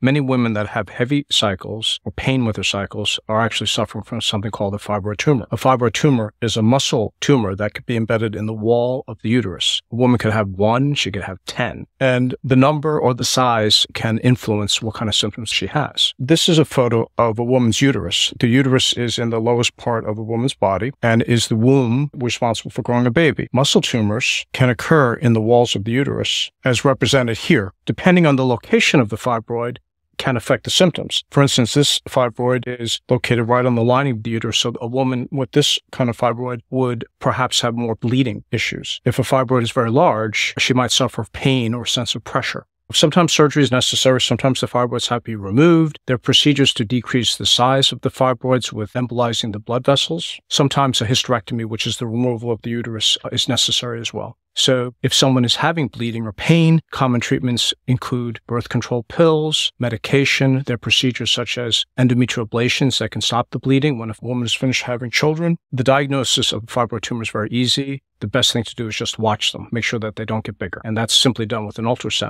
many women that have heavy cycles or pain with their cycles are actually suffering from something called a fibroid tumor. A fibroid tumor is a muscle tumor that could be embedded in the wall of the uterus. A woman could have one, she could have 10. And the number or the size can influence what kind of symptoms she has. This is a photo of a woman's uterus. The uterus is in the lowest part of a woman's body and is the womb responsible for growing a baby. Muscle tumors can occur in the walls of the uterus as represented here. Depending on the location of the fibroid, can affect the symptoms. For instance, this fibroid is located right on the lining of the uterus. So a woman with this kind of fibroid would perhaps have more bleeding issues. If a fibroid is very large, she might suffer pain or sense of pressure. Sometimes surgery is necessary. Sometimes the fibroids have to be removed. There are procedures to decrease the size of the fibroids with embolizing the blood vessels. Sometimes a hysterectomy, which is the removal of the uterus, uh, is necessary as well. So if someone is having bleeding or pain, common treatments include birth control pills, medication. There are procedures such as endometrial ablations that can stop the bleeding when a woman is finished having children. The diagnosis of fibroid tumor is very easy. The best thing to do is just watch them, make sure that they don't get bigger. And that's simply done with an ultrasound.